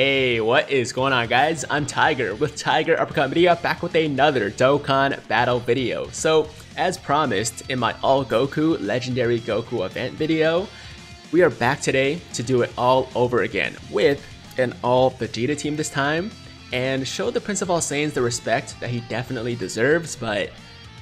Hey, what is going on guys? I'm Tiger with Tiger Uppercut Media back with another Dokkan battle video. So, as promised in my All Goku Legendary Goku event video, we are back today to do it all over again with an all Vegeta team this time and show the Prince of All Saiyans the respect that he definitely deserves, but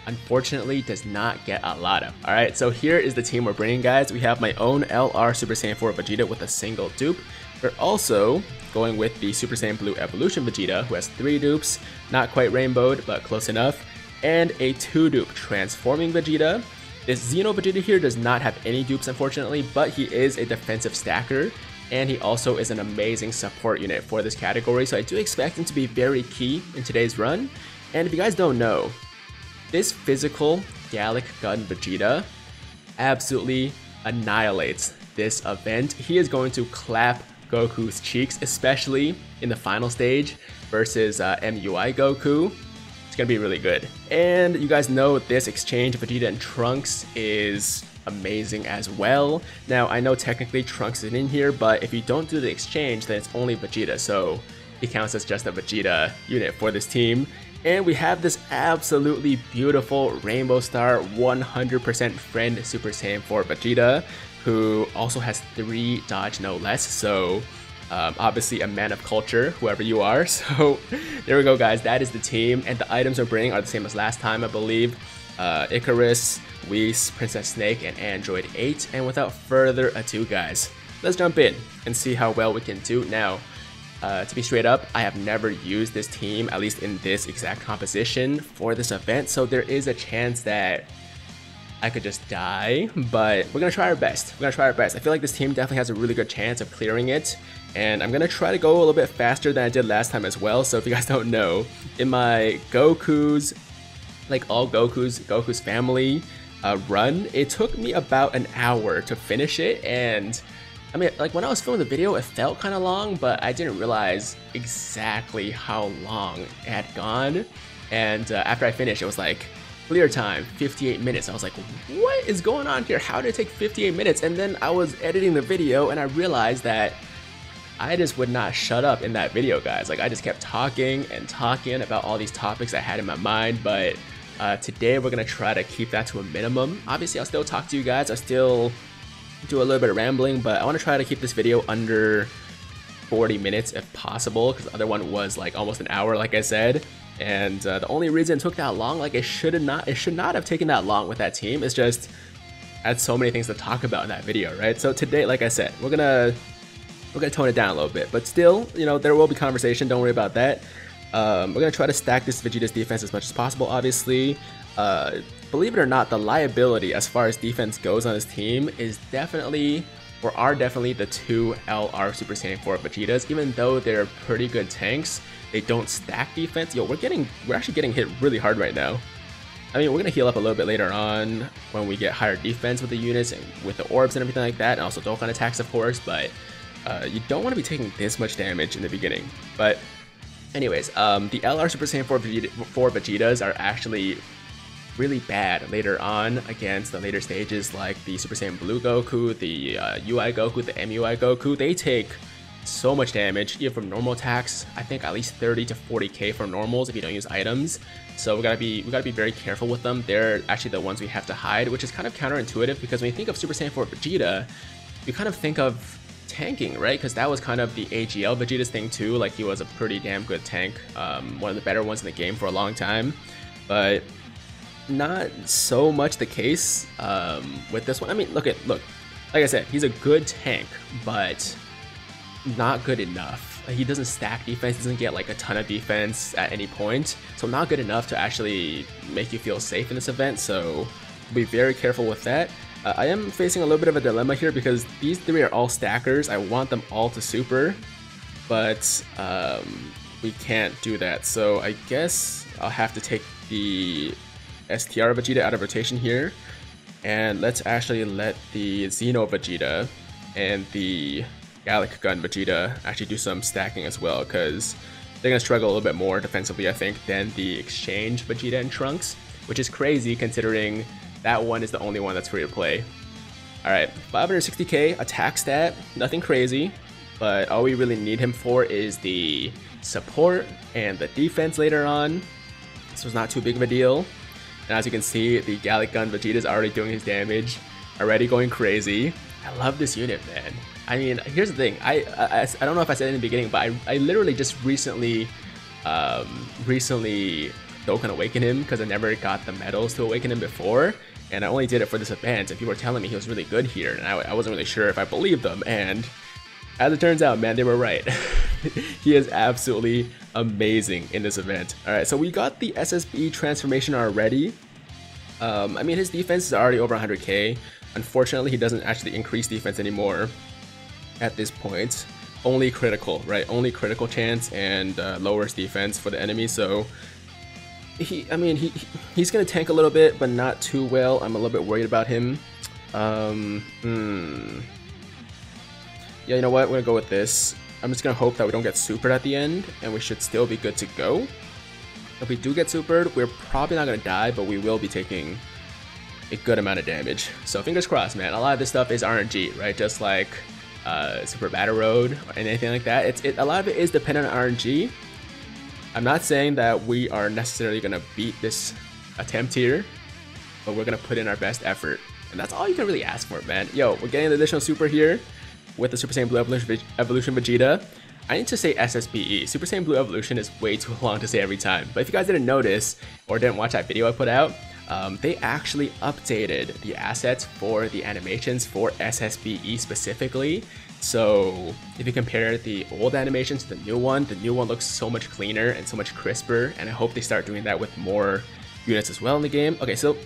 unfortunately does not get a lot of. Alright, so here is the team we're bringing guys. We have my own LR Super Saiyan 4 Vegeta with a single dupe. We're also going with the Super Saiyan Blue Evolution Vegeta, who has 3 dupes, not quite rainbowed, but close enough, and a 2 dupe Transforming Vegeta. This Xeno Vegeta here does not have any dupes unfortunately, but he is a defensive stacker, and he also is an amazing support unit for this category, so I do expect him to be very key in today's run. And if you guys don't know, this physical Galick Gun Vegeta absolutely annihilates this event. He is going to clap Goku's cheeks, especially in the final stage versus uh, MUI Goku. It's gonna be really good. And you guys know this exchange Vegeta and Trunks is amazing as well. Now, I know technically Trunks is in here, but if you don't do the exchange, then it's only Vegeta, so he counts as just a Vegeta unit for this team. And we have this absolutely beautiful Rainbow Star 100% friend Super Saiyan 4 Vegeta who also has three dodge no less. So um, obviously a man of culture, whoever you are. So there we go, guys. That is the team, and the items we're bringing are the same as last time, I believe. Uh, Icarus, Whis, Princess Snake, and Android 8. And without further ado, guys, let's jump in and see how well we can do. Now, uh, to be straight up, I have never used this team, at least in this exact composition for this event, so there is a chance that I could just die, but we're gonna try our best. We're gonna try our best. I feel like this team definitely has a really good chance of clearing it, and I'm gonna try to go a little bit faster than I did last time as well. So if you guys don't know, in my Goku's, like all Goku's, Goku's family uh, run, it took me about an hour to finish it, and I mean, like when I was filming the video, it felt kind of long, but I didn't realize exactly how long it had gone. And uh, after I finished, it was like, clear time 58 minutes. I was like what is going on here? How did it take 58 minutes? And then i was editing the video and i realized that i just would not shut up in that video guys. Like i just kept talking and talking about all these topics i had in my mind but uh, today we're gonna try to keep that to a minimum. Obviously i'll still talk to you guys. I'll still do a little bit of rambling but i want to try to keep this video under 40 minutes if possible because the other one was like almost an hour like i said and uh, the only reason it took that long, like it should not, it should not have taken that long with that team. It's just had so many things to talk about in that video, right? So today, like I said, we're gonna we're gonna tone it down a little bit, but still, you know, there will be conversation. Don't worry about that. Um, we're gonna try to stack this Vegeta's defense as much as possible. Obviously, uh, believe it or not, the liability as far as defense goes on this team is definitely are definitely the two LR Super Saiyan 4 Vegetas, even though they're pretty good tanks they don't stack defense. Yo, we're getting, we're actually getting hit really hard right now. I mean, we're gonna heal up a little bit later on when we get higher defense with the units and with the orbs and everything like that, and also Dokkan attacks, of course. But uh, you don't want to be taking this much damage in the beginning. But anyways, um, the LR Super Saiyan 4, Vegeta, 4 Vegetas are actually really bad later on against the later stages like the Super Saiyan Blue Goku, the uh, UI Goku, the MUI Goku. They take so much damage, even from normal attacks. I think at least 30 to 40k for normals if you don't use items. So we gotta be we gotta be very careful with them. They're actually the ones we have to hide, which is kind of counterintuitive because when you think of Super Saiyan 4 Vegeta, you kind of think of tanking, right? Because that was kind of the AGL Vegeta's thing too. Like he was a pretty damn good tank, um, one of the better ones in the game for a long time. But not so much the case um, with this one. I mean, look at look, like I said, he's a good tank, but not good enough. He doesn't stack defense, he doesn't get like a ton of defense at any point, so not good enough to actually make you feel safe in this event, so be very careful with that. Uh, I am facing a little bit of a dilemma here because these three are all stackers. I want them all to super, but um, we can't do that. So I guess I'll have to take the STR Vegeta out of rotation here. And let's actually let the Xeno Vegeta and the Galick Gun Vegeta actually do some stacking as well, because they're going to struggle a little bit more defensively, I think, than the Exchange Vegeta and Trunks, which is crazy considering that one is the only one that's free to play. Alright, 560k attack stat, nothing crazy. but all we really need him for is the support and the defense later on. So it's not too big of a deal. And as you can see, the Galick Gun Vegeta is already doing his damage, already going crazy. I love this unit, man. I mean, here's the thing. I, I, I don't know if I said it in the beginning, but I, I literally just recently, um, recently Dokkan Awaken him because I never got the medals to awaken him before. And I only did it for this event, and people were telling me he was really good here, and I, I wasn't really sure if I believed them. And as it turns out, man, they were right. he is absolutely amazing in this event. Alright, so we got the SSB transformation already. Um, I mean, his defense is already over 100k. Unfortunately, he doesn't actually increase defense anymore at this point. Only critical, right? Only critical chance and uh, lowers defense for the enemy. So he, I mean, he he's gonna tank a little bit, but not too well. I'm a little bit worried about him. Um, hmm. Yeah, you know what? We're gonna go with this. I'm just gonna hope that we don't get supered at the end, and we should still be good to go. If we do get supered, we're probably not gonna die, but we will be taking a good amount of damage. So fingers crossed, man. A lot of this stuff is RNG, right? Just like uh, Super Battle Road or anything like that. It's it, a lot of it is dependent on RNG. I'm not saying that we are necessarily gonna beat this attempt here, but we're gonna put in our best effort, and that's all you can really ask for, man. Yo, we're getting an additional super here with the Super Saiyan Blue Evolution, Evolution Vegeta. I need to say SSBE. Super Saiyan Blue Evolution is way too long to say every time. But if you guys didn't notice or didn't watch that video I put out, um, they actually updated the assets for the animations for SSBE specifically. So if you compare the old animation to the new one, the new one looks so much cleaner and so much crisper, and I hope they start doing that with more units as well in the game. Okay, so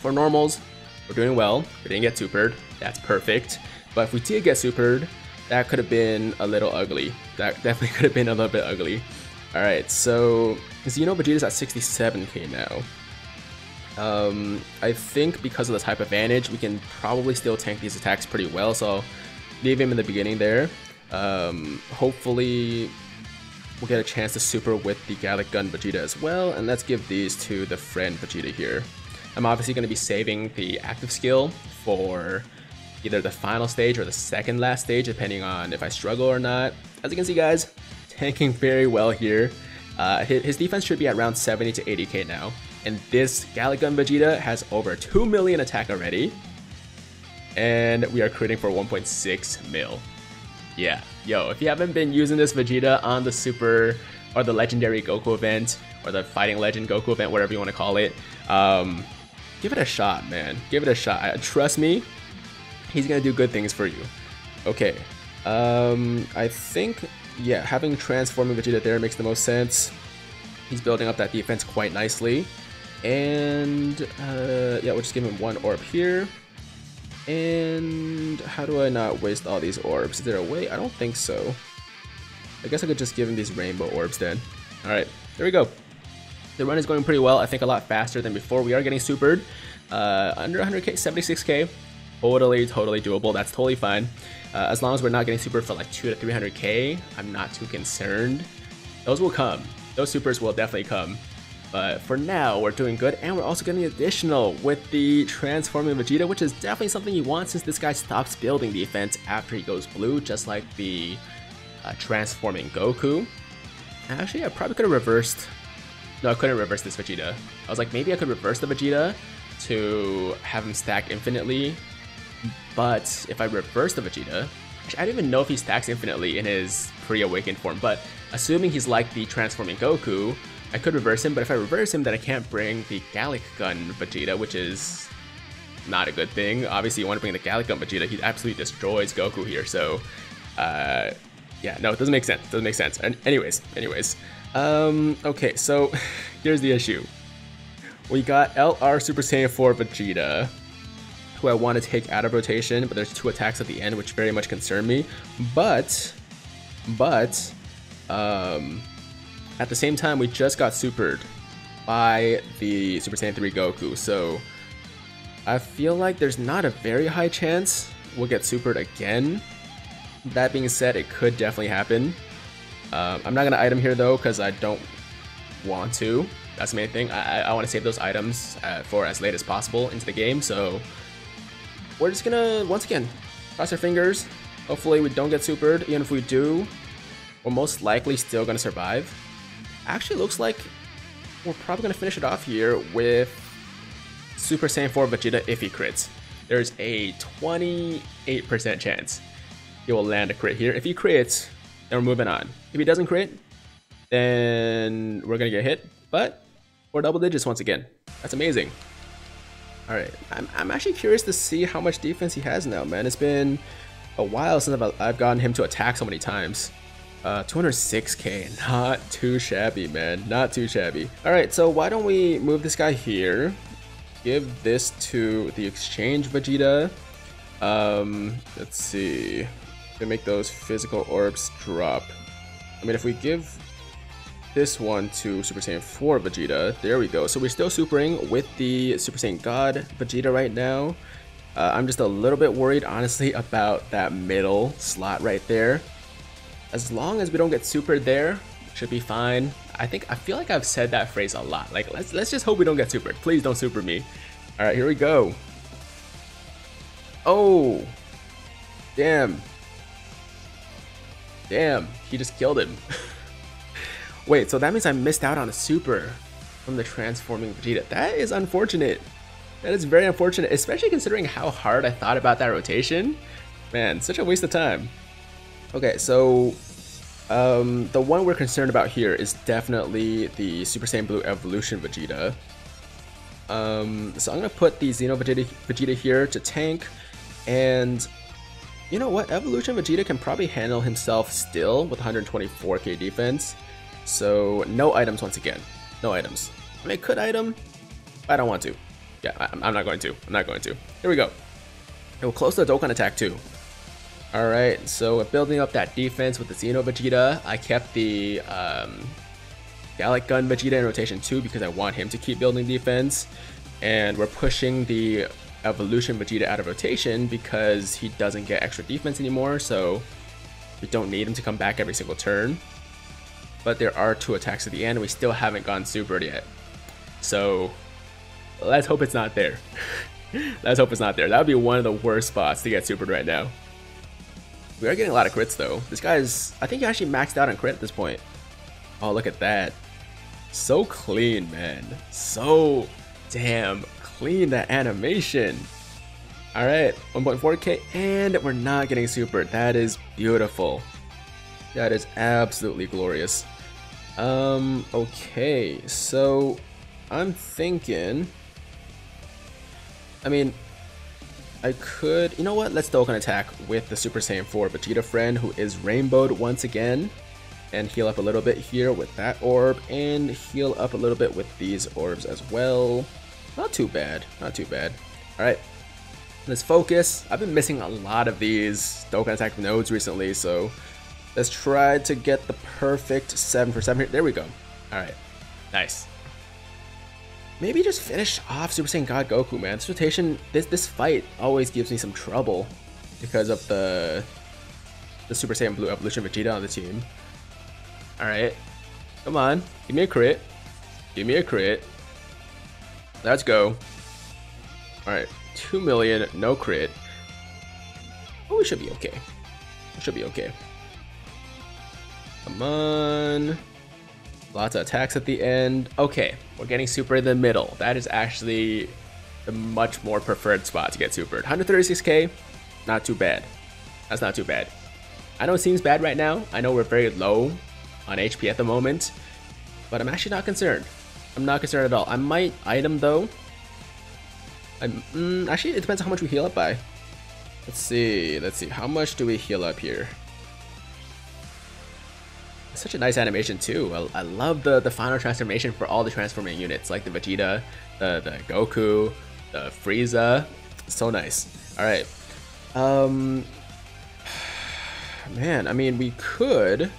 for normals, we're doing well. We didn't get supered. That's perfect. But if we did get supered, that could have been a little ugly. That definitely could have been a little bit ugly. Alright, so Xeno Vegeta's at 67k now. Um, I think because of the type advantage, we can probably still tank these attacks pretty well, so I'll leave him in the beginning there. Um, hopefully we'll get a chance to super with the Galick Gun Vegeta as well, and let's give these to the friend Vegeta here. I'm obviously going to be saving the active skill for either the final stage or the second last stage, depending on if I struggle or not. As you can see, guys, tanking very well here. Uh, his, defense should be at around 70 to 80k now. And this Galick Gun Vegeta has over 2 million attack already. And we are critting for 1.6 mil. Yeah, yo, if you haven't been using this Vegeta on the Super or the Legendary Goku event, or the Fighting Legend Goku event, whatever you want to call it, um, give it a shot, man. Give it a shot. Trust me, he's gonna do good things for you. Okay, um, I think, yeah, having transforming Vegeta there makes the most sense. He's building up that defense quite nicely. And, uh, yeah, we'll just give him one orb here. And how do I not waste all these orbs? Is there a way? I don't think so. I guess I could just give him these rainbow orbs then. Alright, there we go. The run is going pretty well, I think a lot faster than before. We are getting supered. Uh, under 100k, 76k totally, totally doable. That's totally fine. Uh, as long as we're not getting super for like 2 to 300k, I'm not too concerned. Those will come. Those supers will definitely come. But for now, we're doing good, and we're also getting additional with the Transforming Vegeta, which is definitely something you want since this guy stops building defense after he goes blue, just like the uh, Transforming Goku. Actually, I probably could have reversed... No, I couldn't reverse this Vegeta. I was like, maybe I could reverse the Vegeta to have him stack infinitely but if I reverse the Vegeta, I don't even know if he stacks infinitely in his pre-awakened form, but assuming he's like the transforming Goku, I could reverse him, but if I reverse him, then I can't bring the Galick Gun Vegeta, which is not a good thing. Obviously, you want to bring the Galick Gun Vegeta, he absolutely destroys Goku here, so, uh, yeah, no, it doesn't make sense, it doesn't make sense. And anyways, anyways, um, okay, so here's the issue. We got LR Super Saiyan 4 Vegeta, who I want to take out of rotation, but there's two attacks at the end, which very much concern me. But, but, um, at the same time, we just got supered by the Super Saiyan 3 Goku, so I feel like there's not a very high chance we'll get supered again. That being said, it could definitely happen. Um, I'm not going to item here though, because I don't want to. That's the main thing. I, I want to save those items uh, for as late as possible into the game, so we're just gonna, once again, cross our fingers, Hopefully we don't get supered. Even if we do, we're most likely still to survive. Actually looks like we're probably to finish it off here with Super Saiyan 4 Vegeta if he crits. There's a 28% chance he will land a crit here. If he crits, then we're moving on. If he doesn't crit, then we're to get hit. But we're double digits once again. That's amazing. Alright, I'm, I'm actually curious to see how much defense he has now, man. It's been a while since I've, I've gotten him to attack so many times. Uh, 206k, not too shabby, man. Not too shabby. Alright, so why don't we move this guy here? Give this to the exchange Vegeta. Um, let's see. To make those physical orbs drop. I mean, if we give this one to Super Saiyan 4 Vegeta, there we go. So we're still supering with the Super Saiyan God Vegeta right now. Uh, I'm just a little bit worried, honestly, about that middle slot right there. As long as we don't get super there, should be fine. I think I feel like I've said that phrase a lot. Like let's let's just hope we don't get supered. Please don't super me. All right, here we go. Oh, damn, damn, he just killed him. Wait, so that means I missed out on a super from the transforming Vegeta. That is unfortunate. That is very unfortunate, especially considering how hard I thought about that rotation. Man, such a waste of time. Okay, so um, the one we're concerned about here is definitely the Super Saiyan Blue Evolution Vegeta. Um, so I'm gonna put the Xeno Vegeta, Vegeta here to tank, and you know what? Evolution Vegeta can probably handle himself still with 124k defense. So no items once again. No items. I mean, could item, I don't want to. Yeah, I, I'm not going to. I'm not going to. Here we go. It will close to the Dokkan attack too. Alright, so building up that defense with the Xeno Vegeta, I kept the um, Galick Gun Vegeta in rotation too because I want him to keep building defense. And we're pushing the Evolution Vegeta out of rotation because he doesn't get extra defense anymore, so we don't need him to come back every single turn. But there are two attacks at the end, and we still haven't gone super yet. So let's hope it's not there. let's hope it's not there. That would be one of the worst spots to get supered right now. We are getting a lot of crits though. This guy's, I think he actually maxed out on crit at this point. Oh, look at that. So clean, man. So damn clean, that animation. All right, 1.4k, and we're not getting super. That is beautiful. That is absolutely glorious. Um, okay, so I'm thinking, I mean, I could, you know what, let's Dokkan attack with the Super Saiyan 4 Vegeta friend who is rainbowed once again and heal up a little bit here with that orb and heal up a little bit with these orbs as well. Not too bad, not too bad. All right, let's focus. I've been missing a lot of these Dokkan attack nodes recently, so let's try to get the perfect 7 for 7 here. There we go. All right, nice. Maybe just finish off Super Saiyan God Goku, man. This rotation, this this fight always gives me some trouble because of the the Super Saiyan Blue Evolution Vegeta on the team. Alright. Come on. Give me a crit. Give me a crit. Let's go. Alright. 2 million, no crit. Oh, we should be okay. We should be okay. Come on. Lots of attacks at the end. Okay, we're getting super in the middle. That is actually the much more preferred spot to get supered. 136k, not too bad. That's not too bad. I know it seems bad right now. I know we're very low on HP at the moment, but I'm actually not concerned. I'm not concerned at all. I might item though. I'm, mm, actually, it depends on how much we heal up by. Let's see. Let's see. How much do we heal up here? Such a nice animation too. I, I, love the, the final transformation for all the transforming units, like the Vegeta, the, the Goku, the Frieza. So nice. All right. Um, man, I mean, we could,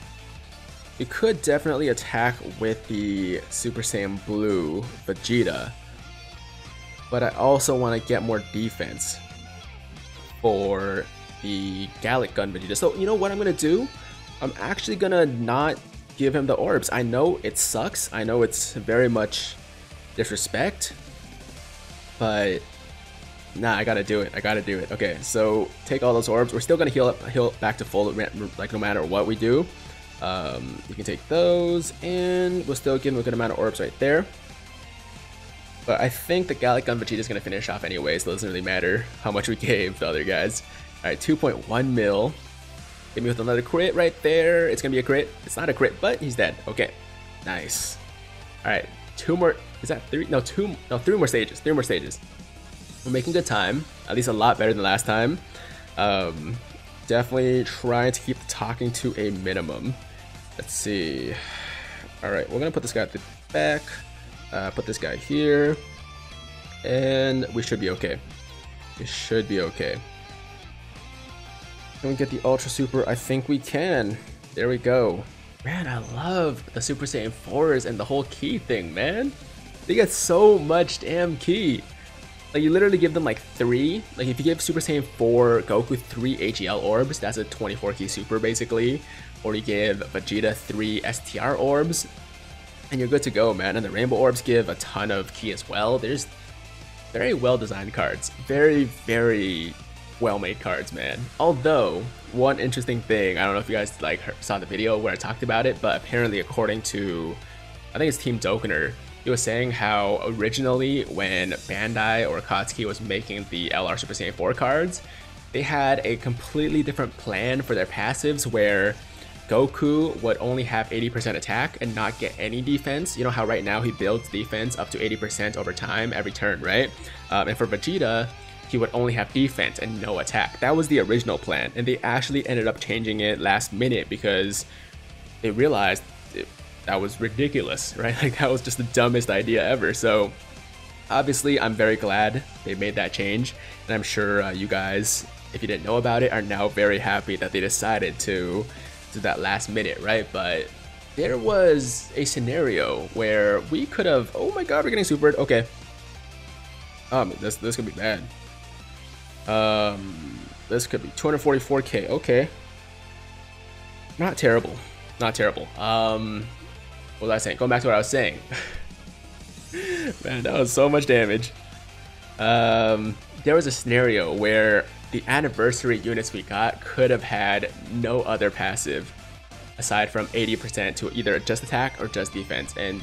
we could definitely attack with the Super Saiyan Blue Vegeta, but I also want to get more defense for the Galick Gun Vegeta. So you know what I'm gonna do? I'm actually gonna not give him the orbs. I know it sucks. I know it's very much disrespect, but Nah, I gotta do it. I gotta do it. Okay, so take all those orbs. We're still gonna heal up, heal back to full, like no matter what we do. Um, you can take those, and we'll still give him a good amount of orbs right there. But I think the Galick Gun Vegeta is gonna finish off anyway, so it doesn't really matter how much we gave the other guys. All right, 2.1 mil. Hit me with another crit right there. It's gonna be a crit. It's not a crit, but he's dead. Okay, nice. All right, two more. Is that three? No, two. No, three more stages. Three more stages. We're making good time, at least a lot better than last time. Um, definitely trying to keep talking to a minimum. Let's see. All right, we're gonna put this guy at the back. Uh, put this guy here, and we should be okay. We should be okay. Can we get the Ultra Super? I think we can. There we go. Man, I love the Super Saiyan 4s and the whole key thing, man. They get so much damn key. Like you literally give them like three. Like if you give Super Saiyan 4 Goku three HEL orbs, that's a 24 key super basically. Or you give Vegeta three STR orbs, and you're good to go, man. And the Rainbow orbs give a ton of key as well. There's very well designed cards. Very, very well made cards, man. Although one interesting thing, I don't know if you guys like saw the video where I talked about it, but apparently according to I think it's Team Dokener, he was saying how originally when Bandai or Katsuki was making the LR Super Saiyan 4 cards, they had a completely different plan for their passives where Goku would only have 80% attack and not get any defense. You know how right now he builds defense up to 80% over time every turn, right? Um, and for Vegeta, he would only have defense and no attack. That was the original plan, and they actually ended up changing it last minute because they realized that was ridiculous, right? Like that was just the dumbest idea ever. So obviously, I'm very glad they made that change, and I'm sure uh, you guys, if you didn't know about it, are now very happy that they decided to do that last minute, right? But there was a scenario where we could have. Oh my God, we're getting supered. Okay. Um, this this could be bad. Um, this could be 244k. Okay. Not terrible. Not terrible. Um, what was I saying? Going back to what I was saying. Man, that was so much damage. Um, there was a scenario where the anniversary units we got could have had no other passive aside from 80% to either just attack or just defense, and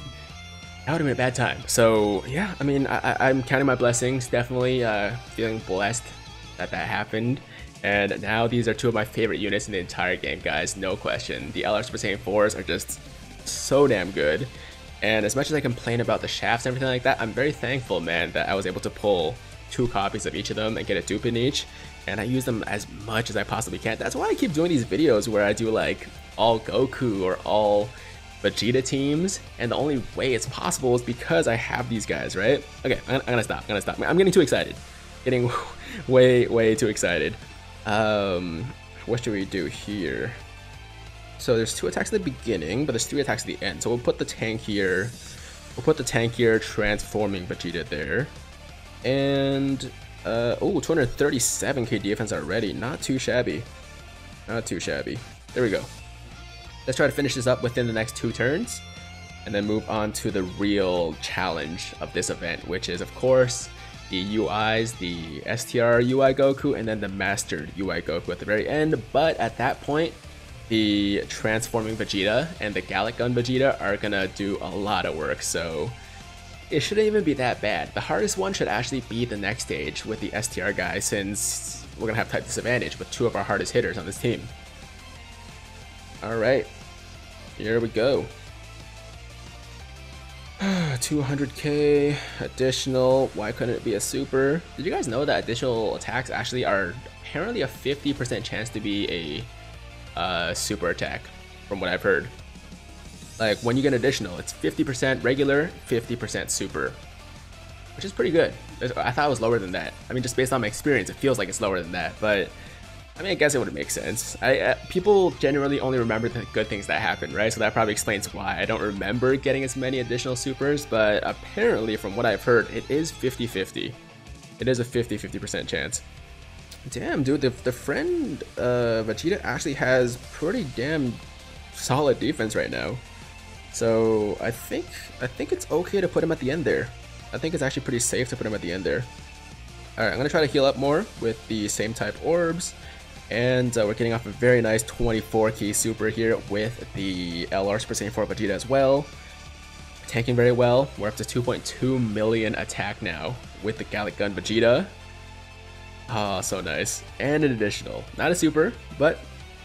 that would have been a bad time. So yeah, I mean, I, am counting my blessings. Definitely uh, feeling blessed that that happened. And now these are two of my favorite units in the entire game, guys. No question. The LR Super Saiyan 4s are just so damn good. And as much as I complain about the shafts and everything like that, I'm very thankful, man, that I was able to pull two copies of each of them and get a dupe in each. And I use them as much as I possibly can. That's why I keep doing these videos where I do like all Goku or all Vegeta teams. And the only way it's possible is because I have these guys, right? Okay, I'm, gonna stop. I'm gonna stop. I'm getting too excited. Getting way, way too excited. Um, what should we do here? So there's two attacks at the beginning, but there's three attacks at the end. So we'll put the tank here. We'll put the tank here, transforming Vegeta there. And, uh, oh, 237k defense already. Not too shabby. Not too shabby. There we go. Let's try to finish this up within the next two turns. And then move on to the real challenge of this event, which is, of course, the UIs, the STR UI Goku, and then the Mastered UI Goku at the very end. But at that point, the transforming Vegeta and the Galick Gun Vegeta are gonna do a lot of work, so it shouldn't even be that bad. The hardest one should actually be the next stage with the STR guy since we're gonna have type disadvantage with two of our hardest hitters on this team. Alright, here we go. 200k additional. Why couldn't it be a super? Did you guys know that additional attacks actually are apparently a 50% chance to be a uh, super attack, from what I've heard. Like when you get additional, it's 50% regular, 50% super, which is pretty good. I thought it was lower than that. I mean, just based on my experience, it feels like it's lower than that, but I mean, I guess it would make sense. I, uh, people generally only remember the good things that happen, right? So that probably explains why I don't remember getting as many additional supers, but apparently from what I've heard, it is 50-50. It is a 50-50% chance. Damn, dude, the, the friend uh, Vegeta actually has pretty damn solid defense right now. So I think I think it's okay to put him at the end there. I think it's actually pretty safe to put him at the end there. Alright, I'm going to try to heal up more with the same type orbs. And uh, we're getting off a very nice 24 key super here with the LR Super Saiyan 4 Vegeta as well. Tanking very well. We're up to 2.2 million attack now with the Galick Gun Vegeta. Ah, oh, so nice. And an additional. Not a super, but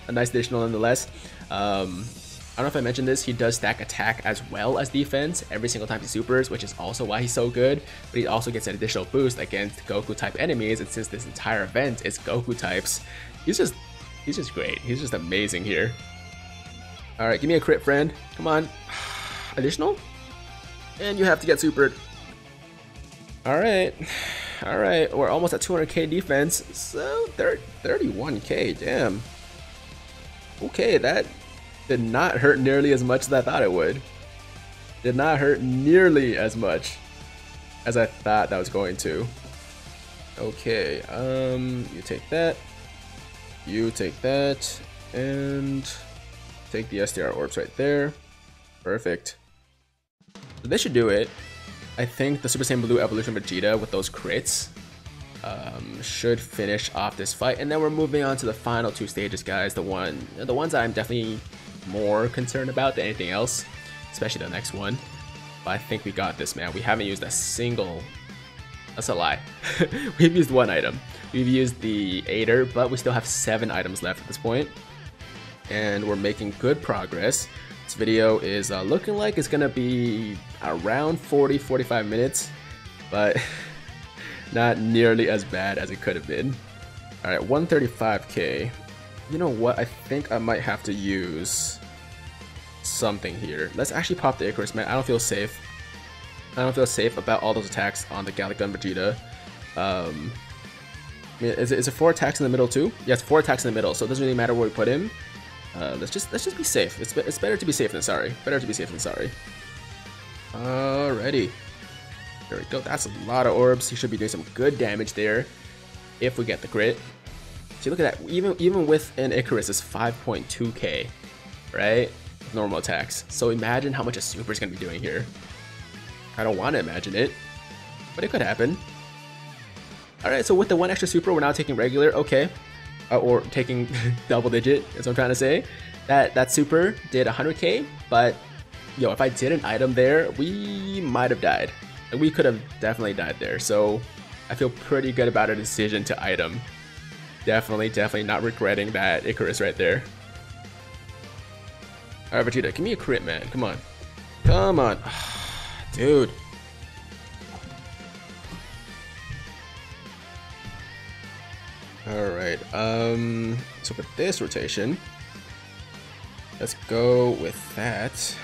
a nice additional nonetheless. Um, I don't know if I mentioned this, he does stack attack as well as defense every single time he supers, which is also why he's so good, but he also gets an additional boost against Goku type enemies, and since this entire event is Goku types, he's just, he's just great. He's just amazing here. Alright, give me a crit, friend. Come on. Additional? And you have to get supered. Alright. Alright, we're almost at 200k defense, so 31k, damn. Okay, that did not hurt nearly as much as I thought it would. Did not hurt nearly as much as I thought that was going to. Okay, um, you take that, you take that, and take the STR orbs right there. Perfect. this should do it. I think the Super Saiyan Blue Evolution Vegeta with those crits um, should finish off this fight, and then we're moving on to the final two stages, guys. The one, the ones I'm definitely more concerned about than anything else, especially the next one. But I think we got this, man. We haven't used a single... That's a lie. We've used one item. We've used the Aider, but we still have seven items left at this point. And we're making good progress. This video is uh, looking like it's gonna be around 40-45 minutes, but not nearly as bad as it could have been. Alright, 135k you know what? I think I might have to use something here. Let's actually pop the Icarus, man. I don't feel safe. I don't feel safe about all those attacks on the Galick Gun Vegeta. Um, is it, is it four attacks in the middle too? Yes, four attacks in the middle, so it doesn't really matter where we put him. Uh, let's just let's just be safe. It's it's better to be safe than sorry. Better to be safe than sorry. Alrighty. There we go. That's a lot of orbs. He should be doing some good damage there if we get the crit. See, look at that. Even even with an Icarus, it's 5.2k, right? Normal attacks. So imagine how much a super is going to be doing here. I don't want to imagine it, but it could happen. Alright, so with the one extra super, we're now taking regular, okay. Uh, or taking double digit, is what I'm trying to say. That, that super did 100k, but yo, if I did an item there, we might have died. And we could have definitely died there, so I feel pretty good about a decision to item. Definitely, definitely not regretting that Icarus right there. Alright, Vegeta, give me a crit, man. Come on. Come on. Dude. Alright, um, so for this rotation, let's go with that.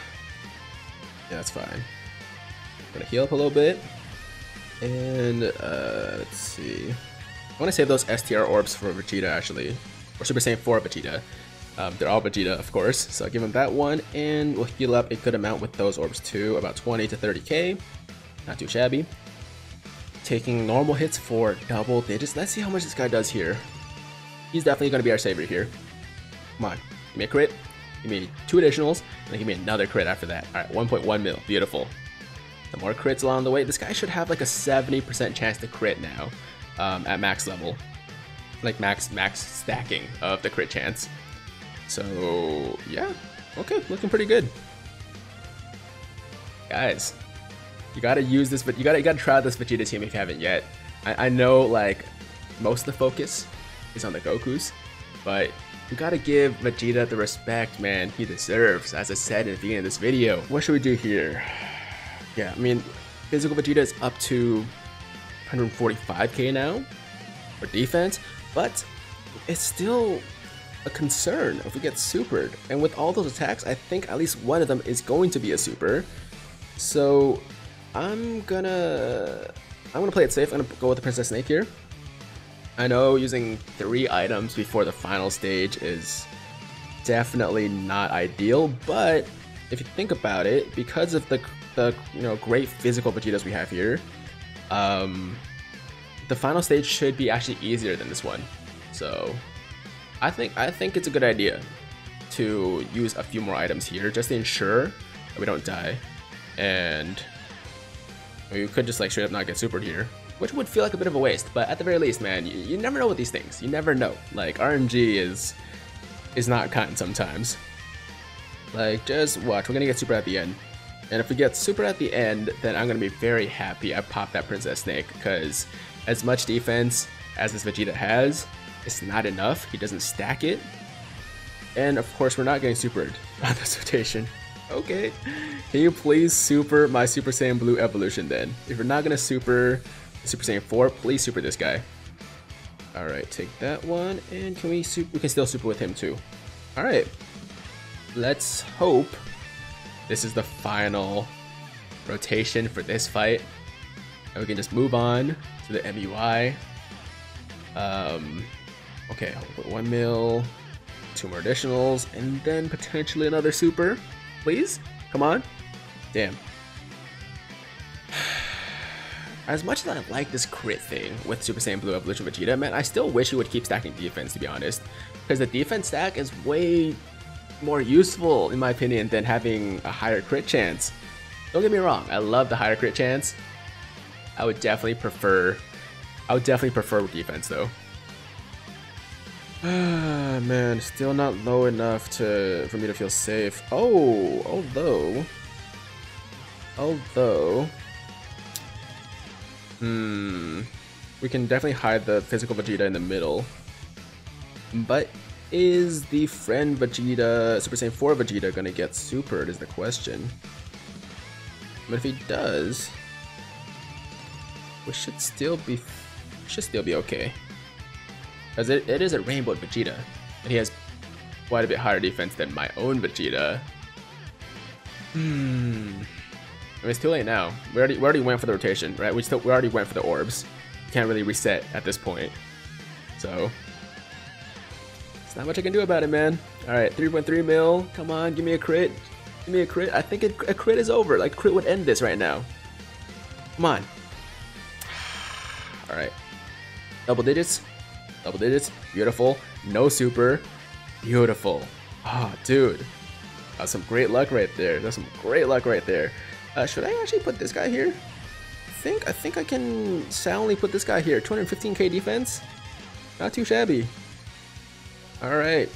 Yeah, that's fine. I'm gonna heal up a little bit. And, uh, let's see. I want to save those STR orbs for Vegeta, actually. Or Super Saiyan 4 Vegeta. Um, they're all Vegeta, of course. So I'll give him that one, and we'll heal up a good amount with those orbs too, about 20 to 30k. Not too shabby. Taking normal hits for double digits. Let's see how much this guy does here. He's definitely going to be our savior here. Come on, give me a crit. Give me two additionals, and then give me another crit after that. Alright, 1.1 mil. Beautiful. The more crits along the way. This guy should have like a 70% chance to crit now um, at max level, like max max stacking of the crit chance. So yeah, okay, looking pretty good, guys. You gotta use this, but you gotta you gotta try this Vegeta team if you haven't yet. I, I know like most of the focus is on the Goku's, but you gotta give Vegeta the respect, man, he deserves, as I said in the beginning of this video. What should we do here? Yeah, I mean, physical Vegeta is up to 145k now for defense, but it's still a concern if we get supered. And with all those attacks, I think at least one of them is going to be a super. So I'm gonna I'm gonna play it safe. I'm gonna go with the Princess Snake here. I know using three items before the final stage is definitely not ideal, but if you think about it, because of the the you know great physical Vegetas we have here, um, the final stage should be actually easier than this one. So I think I think it's a good idea to use a few more items here just to ensure that we don't die. And we could just like straight up not get supered here. which would feel like a bit of a waste, but at the very least, man, you, you never know with these things. You never know. Like, RNG is is not kind sometimes. Like, just watch, we're gonna get super at the end. And if we get super at the end, then I'm gonna be very happy I popped that Princess Snake, because as much defense as this Vegeta has, it's not enough. He doesn't stack it. And of course, we're not getting supered on this rotation. Okay. Can you please super my Super Saiyan Blue evolution then? If you're not gonna super Super Saiyan 4, please super this guy. Alright, take that one, and can we super we can still super with him too. Alright. Let's hope this is the final rotation for this fight. And we can just move on to the MUI. Um okay, one mil, two more additionals, and then potentially another super. Please? Come on. Damn. As much as I like this crit thing with Super Saiyan Blue Evolution Vegeta, man, I still wish he would keep stacking defense, to be honest. Because the defense stack is way more useful, in my opinion, than having a higher crit chance. Don't get me wrong, I love the higher crit chance. I would definitely prefer... I would definitely prefer defense, though. Ah, man, still not low enough to for me to feel safe. Oh, although, although, hmm, we can definitely hide the physical Vegeta in the middle. But is the friend Vegeta, Super Saiyan 4 Vegeta, gonna get supered is the question. But if he does, we should still be, should still be okay. Because it, it is a Rainbow Vegeta, and he has quite a bit higher defense than my own Vegeta. Hmm. I mean, it's too late now. We already we already went for the rotation, right? We still we already went for the orbs. Can't really reset at this point. So it's not much I can do about it, man. All right, 3.3 mil. Come on, give me a crit. Give me a crit. I think a crit is over. Like crit would end this right now. Come on. All right. Double digits. Double digits, beautiful. No super, beautiful. Ah, oh, dude. That's some great luck right there. That's some great luck right there. Uh, should I actually put this guy here? I think I think I can soundly put this guy here. 215k defense. Not too shabby. All right.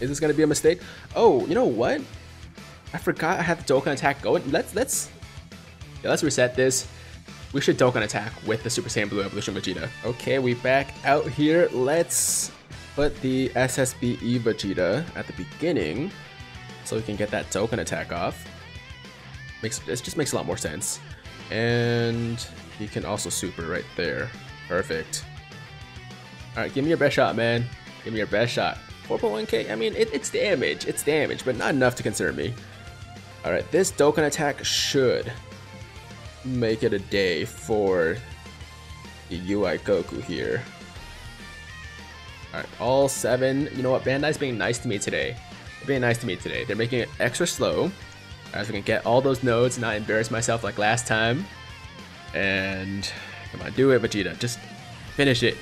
Is this gonna be a mistake? Oh, you know what? I forgot I had the Dokkan attack going. Let's let's yeah, let's reset this. We should Dokkan attack with the Super Saiyan Blue Evolution Vegeta. Okay, we back out here. Let's put the SSBE Vegeta at the beginning so we can get that Dokkan attack off. Makes It just makes a lot more sense. And he can also super right there. Perfect. Alright, give me your best shot, man. Give me your best shot. 4.1k, I mean, it, it's damage. It's damage, but not enough to concern me. Alright, this Dokkan attack should make it a day for the UI Goku here. Alright, all seven. You know what? Bandai's being nice to me today. They're being nice to me today. They're making it extra slow. As we can get all those nodes and not embarrass myself like last time. And come on, do it, Vegeta. Just finish it.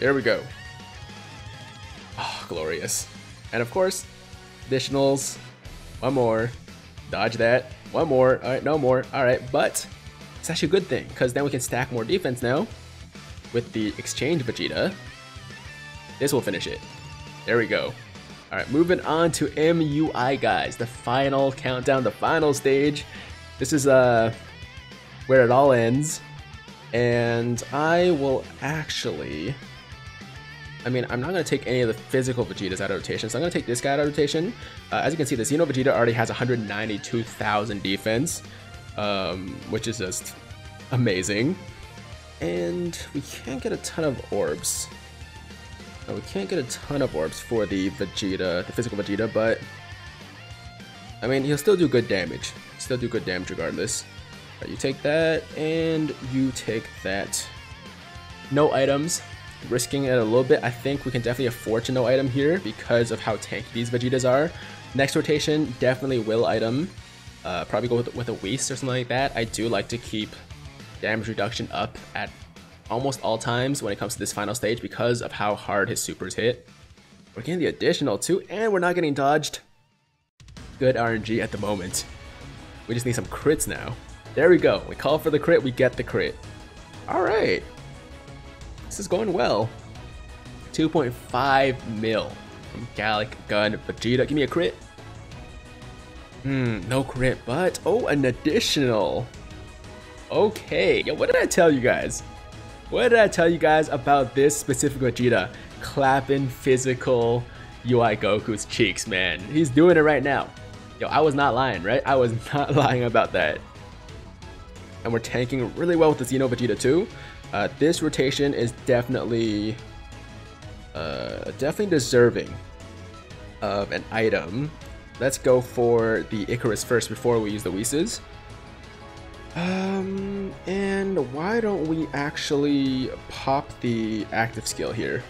There we go. Oh, glorious. And of course, additionals. One more. Dodge that. One more. All right, no more. All right, but it's actually a good thing because then we can stack more defense now with the exchange Vegeta. This will finish it. There we go. All right, moving on to MUI, guys. The final countdown, the final stage. This is uh where it all ends. And I will actually I mean, I'm not going to take any of the physical Vegetas out of rotation, so I'm going to take this guy out of rotation. Uh, as you can see, the Xeno Vegeta already has 192,000 defense, um, which is just amazing. And we can't get a ton of orbs. No, we can't get a ton of orbs for the Vegeta, the physical Vegeta, but I mean, he'll still do good damage. Still do good damage regardless. Right, you take that, and you take that. No items, risking it a little bit. I think we can definitely afford to no item here because of how tanky these Vegetas are. Next rotation, definitely will item. Uh, probably go with, with a Whis or something like that. I do like to keep damage reduction up at almost all times when it comes to this final stage because of how hard his supers hit. We're getting the additional too, and we're not getting dodged. Good RNG at the moment. We just need some crits now. There we go. We call for the crit, we get the crit. Alright. This is going well. 2.5 mil from Galick Gun Vegeta. Give me a crit. Hmm, no crit, but oh, an additional. Okay, yo, what did I tell you guys? What did I tell you guys about this specific Vegeta? Clapping physical UI Goku's cheeks, man. He's doing it right now. Yo, I was not lying, right? I was not lying about that. And we're tanking really well with the Xeno Vegeta too. Uh, this rotation is definitely, uh, definitely deserving of an item. Let's go for the Icarus first before we use the Whis. Um, and why don't we actually pop the active skill here?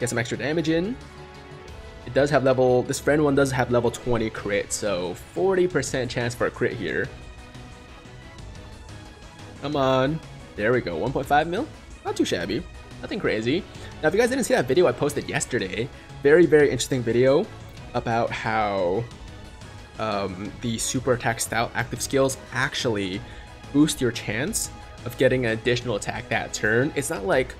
Get some extra damage in. It does have level, this friend one does have level 20 crit, so 40% chance for a crit here. Come on. There we go, 1.5 mil? Not too shabby. Nothing crazy. Now, if you guys didn't see that video I posted yesterday, very, very interesting video about how um, the super attack style active skills actually boost your chance of getting an additional attack that turn. It's not like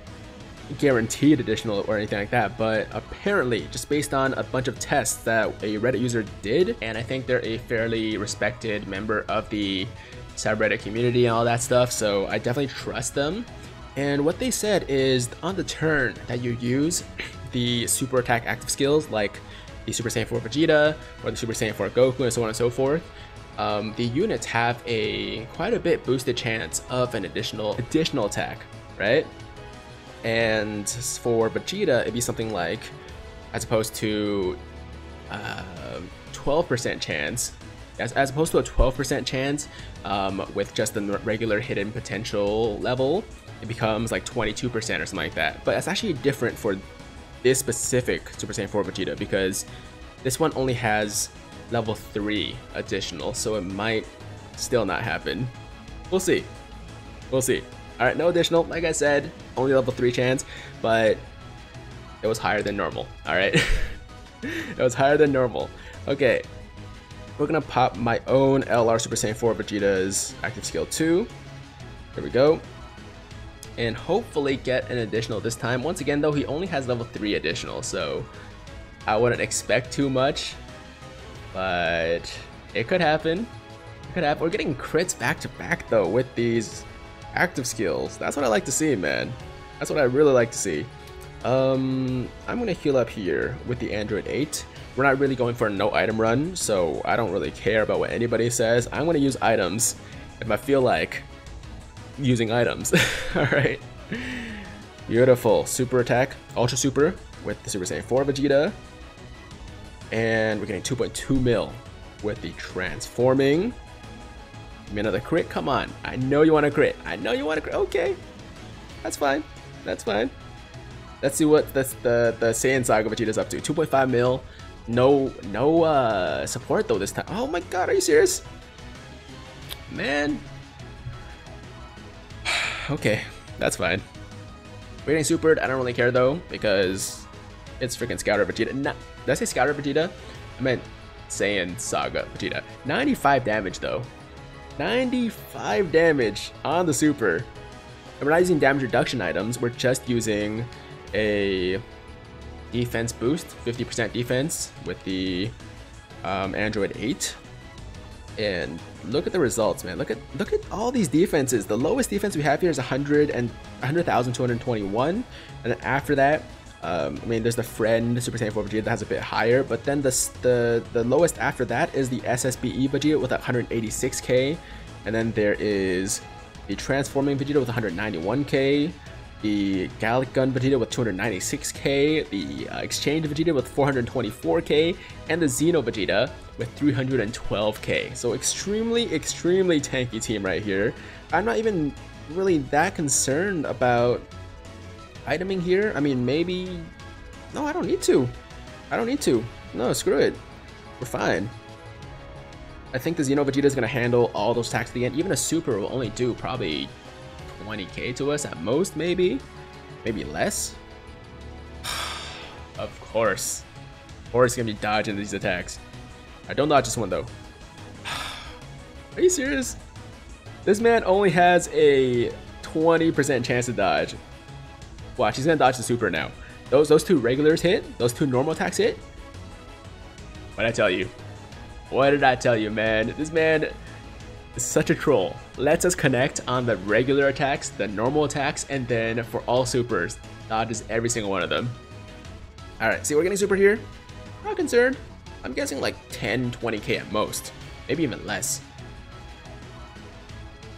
guaranteed additional or anything like that, but apparently just based on a bunch of tests that a Reddit user did, and I think they're a fairly respected member of the subreddit community and all that stuff, so I definitely trust them. And what they said is on the turn that you use the super attack active skills like the Super Saiyan 4 Vegeta or the Super Saiyan 4 Goku and so on and so forth, um, the units have a quite a bit boosted chance of an additional additional attack, right? And for Vegeta, it'd be something like, as opposed to 12% uh, chance, as, as opposed to a 12% chance um, with just the regular hidden potential level, it becomes like 22% or something like that. But it's actually different for this specific Super Saiyan 4 Vegeta because this one only has level 3 additional, so it might still not happen. We'll see. We'll see. Alright, no additional, like I said, only level 3 chance, but it was higher than normal, alright? it was higher than normal. Okay, we're gonna pop my own LR Super Saiyan 4 Vegeta's active skill 2. Here we go and hopefully get an additional this time. Once again though, he only has level 3 additional, so I wouldn't expect too much, but it could happen. It could happen. We're getting crits back to back though with these active skills. That's what I like to see, man. That's what I really like to see. Um, I'm gonna heal up here with the Android 8. We're not really going for a no item run, so I don't really care about what anybody says. I'm gonna use items if I feel like using items. Alright. Beautiful. Super attack. Ultra Super with the Super Saiyan 4 Vegeta. And we're getting 2.2 mil with the transforming. Give me another crit. Come on. I know you want a crit. I know you want a crit. Okay. That's fine. That's fine. Let's see what the, the, the Saiyan Saga Vegeta's up to. 2.5 mil. No, no uh, support though this time. Oh my god, are you serious? Man, okay, that's fine. We're getting supered, I don't really care though, because it's freaking Scouter Vegeta. Nah, did I say Scouter Vegeta? I meant Saiyan Saga Vegeta. 95 damage though. 95 damage on the super. And we're not using damage reduction items, we're just using a defense boost, 50% defense with the um, Android 8 and look at the results, man. Look at look at all these defenses. The lowest defense we have here is 100 and 100,221, and then after that, um, I mean, there's the friend Super Saiyan 4 Vegeta that has a bit higher, but then the the the lowest after that is the SSBE Vegeta with 186k, and then there is the transforming Vegeta with 191k, the Galick Gun Vegeta with 296k, the uh, Exchange Vegeta with 424k, and the Xeno Vegeta with 312k. So extremely, extremely tanky team right here. I'm not even really that concerned about iteming here. I mean, maybe... No, I don't need to. I don't need to. No, screw it. We're fine. I think the Xeno Vegeta is going to handle all those attacks at the end. Even a Super will only do probably 20k to us at most, maybe? Maybe less? of course. Of course gonna be dodging these attacks. I don't dodge this one though. Are you serious? This man only has a 20% chance to dodge. Watch, he's gonna dodge the super now. Those those two regulars hit, those two normal attacks hit. What did I tell you? What did I tell you, man? This man is such a troll. Lets us connect on the regular attacks, the normal attacks, and then for all supers, dodges every single one of them. Alright, see we're getting super here? Not concerned. I'm guessing like 10, 20k at most. Maybe even less.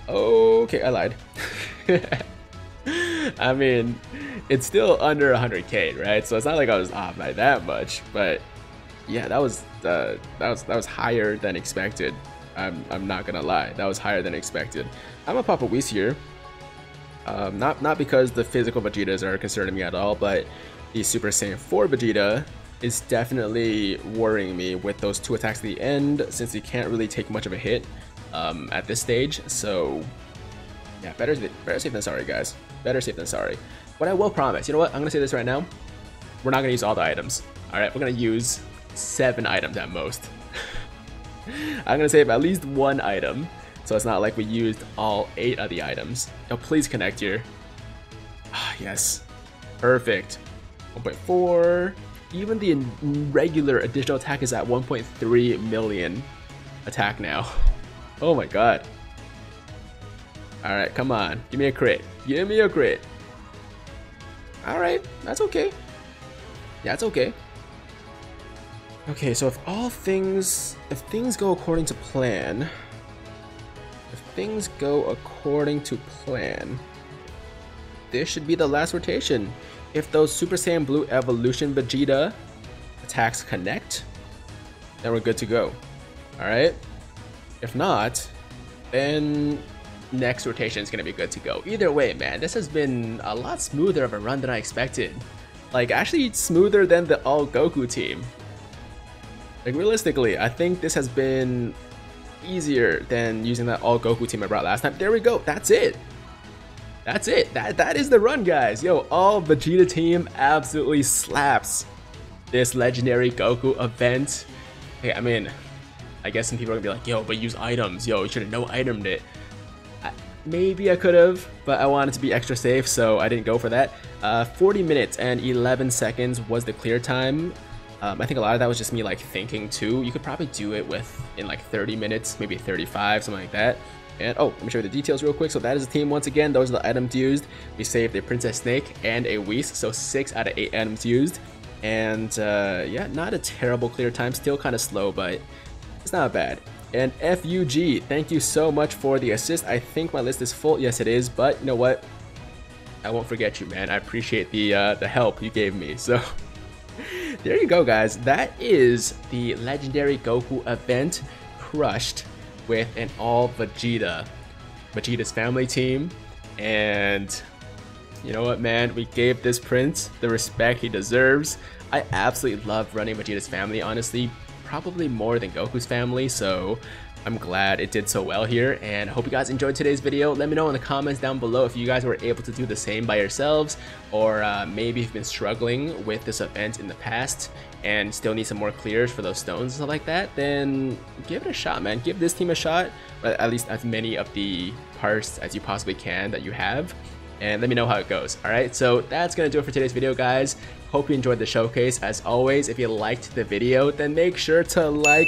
Okay, I lied. I mean, it's still under 100k, right? So it's not like I was off by that much, but yeah, that was uh, that was that was higher than expected. I'm I'm not gonna lie, that was higher than expected. I'm a pop a Whis here. Um, not not because the physical Vegetas are concerning me at all, but the Super Saiyan 4 Vegeta is definitely worrying me with those two attacks at the end, since he can't really take much of a hit um, at this stage. So yeah, better better safe than sorry, guys. Better safe than sorry. But I will promise, you know what? I'm gonna say this right now. We're not gonna use all the items. Alright, we're gonna use seven items at most. I'm gonna save at least one item. So it's not like we used all eight of the items. Oh, please connect here. Ah, yes. Perfect. 1.4. Even the regular additional attack is at 1.3 million attack now. Oh my god. Alright, come on. Give me a crit. Give me a crit. Alright, that's okay. It's okay. Okay, so if all things... If things go according to plan... If things go according to plan... This should be the last rotation. If those Super Saiyan Blue Evolution Vegeta attacks connect, then we're good to go. Alright? If not, then next rotation is going to be good to go. Either way, man, this has been a lot smoother of a run than I expected. Like, actually smoother than the all Goku team. Like, realistically, I think this has been easier than using that all Goku team I brought last time. There we go. That's it. That's it. That That is the run, guys. Yo, all Vegeta team absolutely slaps this legendary Goku event. Hey, I mean, I guess some people are gonna be like, yo, but use items. Yo, you should have no itemed it. Maybe I could have, but I wanted to be extra safe, so I didn't go for that. Uh, 40 minutes and 11 seconds was the clear time. Um, I think a lot of that was just me like thinking too. You could probably do it with in like 30 minutes, maybe 35, something like that. And oh, let me show you the details real quick. So that is the team once again. Those are the items used. We saved a Princess Snake and a Whis, so six out of eight items used. And uh, yeah, not a terrible clear time. Still kind of slow, but it's not bad. And FUG, thank you so much for the assist. I think my list is full. Yes, it is. But you know what? I won't forget you, man. I appreciate the uh, the help you gave me. So there you go, guys. That is the legendary Goku event crushed with an all Vegeta, Vegeta's family team, and you know what, man? We gave this prince the respect he deserves. I absolutely love running Vegeta's family, honestly probably more than Goku's family, so I'm glad it did so well here and hope you guys enjoyed today's video. Let me know in the comments down below if you guys were able to do the same by yourselves or uh, maybe you've been struggling with this event in the past and still need some more clears for those stones and stuff like that, then give it a shot, man. Give this team a shot, at least as many of the parts as you possibly can that you have and let me know how it goes. Alright, so that's to do it for today's video, guys. Hope you enjoyed the showcase. As always, if you liked the video, then make sure to like